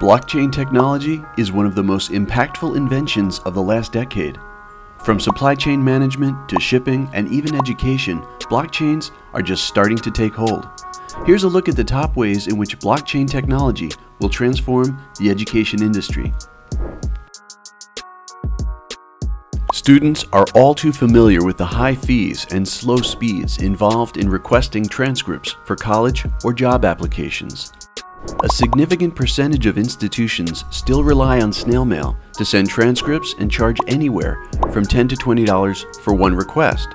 Blockchain technology is one of the most impactful inventions of the last decade. From supply chain management to shipping and even education, blockchains are just starting to take hold. Here's a look at the top ways in which blockchain technology will transform the education industry. Students are all too familiar with the high fees and slow speeds involved in requesting transcripts for college or job applications. A significant percentage of institutions still rely on snail mail to send transcripts and charge anywhere from 10 to $20 for one request.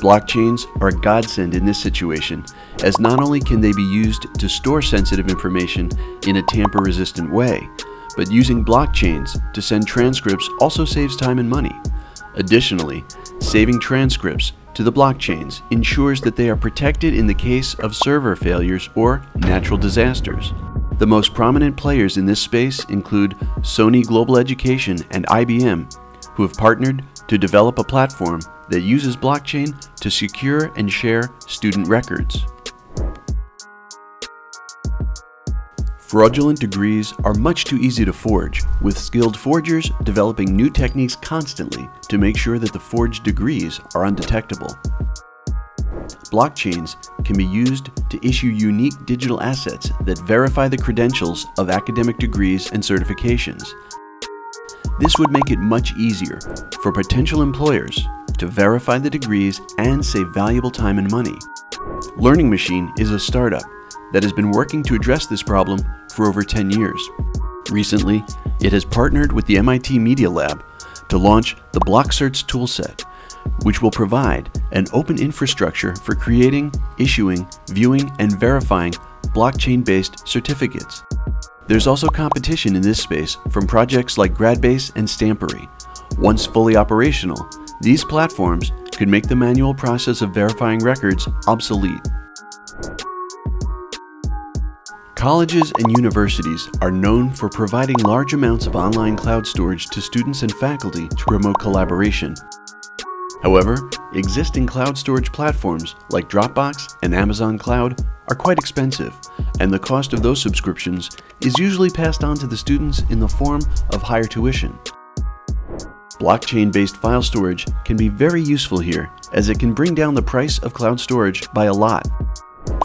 Blockchains are a godsend in this situation, as not only can they be used to store sensitive information in a tamper-resistant way, but using blockchains to send transcripts also saves time and money. Additionally, saving transcripts to the blockchains ensures that they are protected in the case of server failures or natural disasters. The most prominent players in this space include Sony Global Education and IBM, who have partnered to develop a platform that uses blockchain to secure and share student records. Fraudulent degrees are much too easy to forge, with skilled forgers developing new techniques constantly to make sure that the forged degrees are undetectable. Blockchains can be used to issue unique digital assets that verify the credentials of academic degrees and certifications. This would make it much easier for potential employers to verify the degrees and save valuable time and money. Learning Machine is a startup that has been working to address this problem for over 10 years. Recently, it has partnered with the MIT Media Lab to launch the BlockCerts toolset, which will provide an open infrastructure for creating, issuing, viewing, and verifying blockchain-based certificates. There's also competition in this space from projects like GradBase and Stampery. Once fully operational, these platforms could make the manual process of verifying records obsolete. Colleges and universities are known for providing large amounts of online cloud storage to students and faculty to promote collaboration. However, existing cloud storage platforms like Dropbox and Amazon Cloud are quite expensive, and the cost of those subscriptions is usually passed on to the students in the form of higher tuition. Blockchain-based file storage can be very useful here as it can bring down the price of cloud storage by a lot.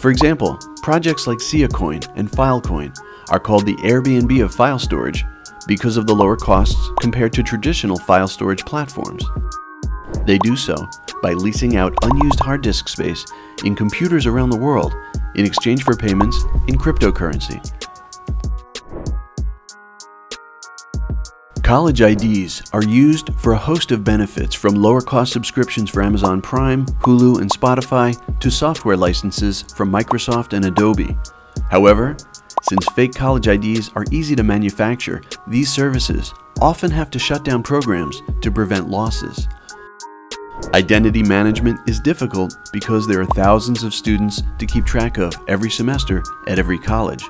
For example, projects like SiaCoin and Filecoin are called the Airbnb of file storage because of the lower costs compared to traditional file storage platforms. They do so by leasing out unused hard disk space in computers around the world in exchange for payments in cryptocurrency. College IDs are used for a host of benefits from lower cost subscriptions for Amazon Prime, Hulu, and Spotify to software licenses from Microsoft and Adobe. However, since fake college IDs are easy to manufacture, these services often have to shut down programs to prevent losses. Identity management is difficult because there are thousands of students to keep track of every semester at every college.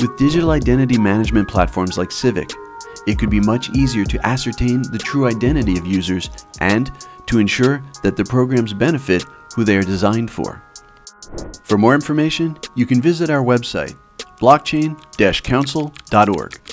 With digital identity management platforms like Civic, it could be much easier to ascertain the true identity of users and to ensure that the programs benefit who they are designed for. For more information, you can visit our website, blockchain-council.org.